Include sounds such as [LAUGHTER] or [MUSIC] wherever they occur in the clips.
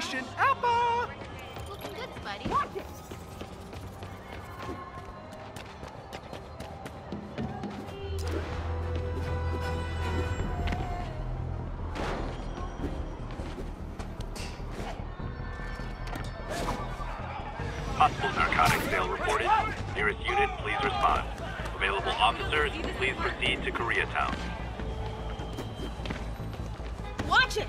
Operation Appa! Looking good, Spidey. Possible narcotics sale reported. Nearest unit, please respond. Available officers, please proceed to Koreatown. Watch it!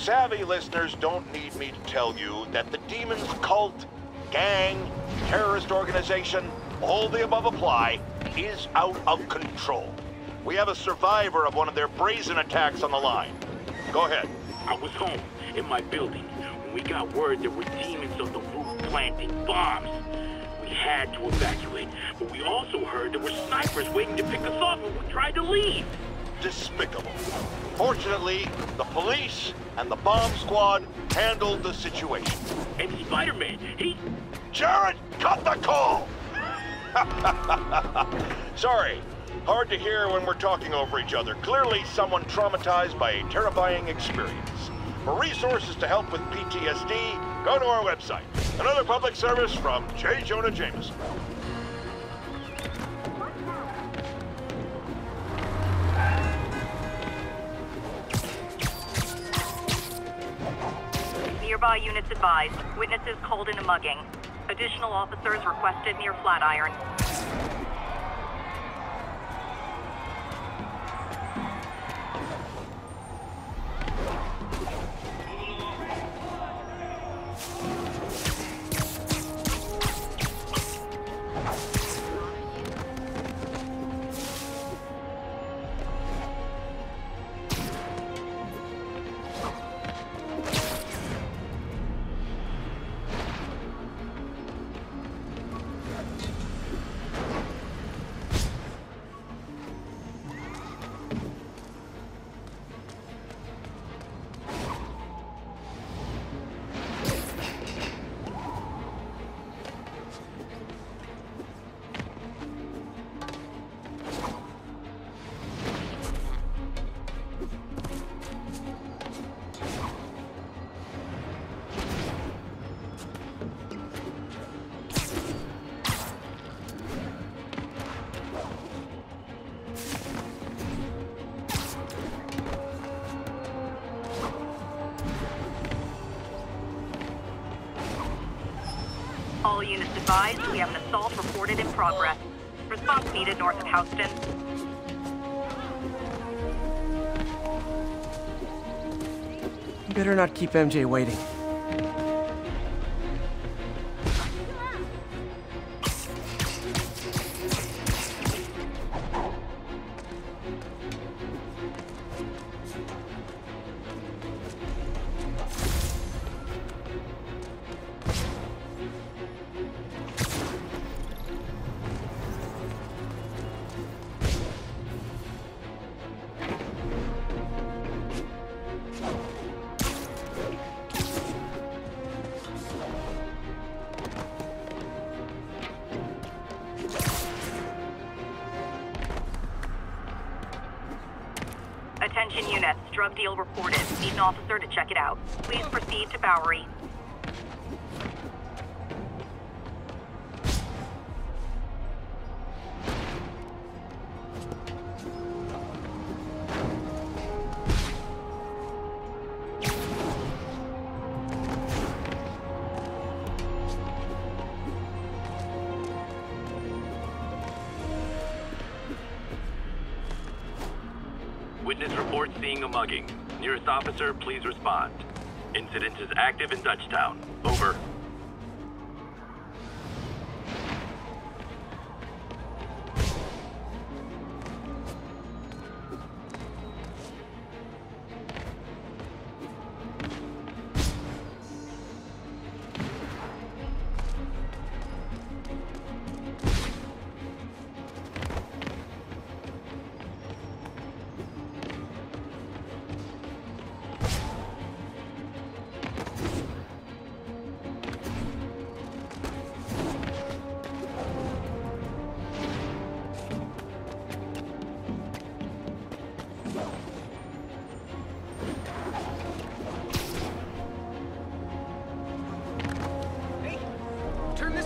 Savvy listeners don't need me to tell you that the Demon's cult, gang, terrorist organization, all the above apply, is out of control. We have a survivor of one of their brazen attacks on the line. Go ahead. I was home in my building when we got word there were demons on the roof planting bombs. We had to evacuate, but we also heard there were snipers waiting to pick us off when we tried to leave. Despicable. Fortunately, the police and the bomb squad handled the situation. And Spider-Man, he... Jared, cut the call! [LAUGHS] Sorry. Hard to hear when we're talking over each other. Clearly someone traumatized by a terrifying experience. For resources to help with PTSD, go to our website. Another public service from J. Jonah Jameson. Units advised. Witnesses called in a mugging. Additional officers requested near Flatiron. All units advised. We have an assault reported in progress. Response needed north of Houston. Better not keep MJ waiting. Attention units. Drug deal reported. Need an officer to check it out. Please proceed to Bowery. Witness reports seeing a mugging. Nearest officer, please respond. Incident is active in Dutchtown. Over.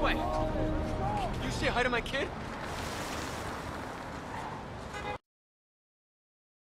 Way. You say hi to my kid?